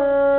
Oh.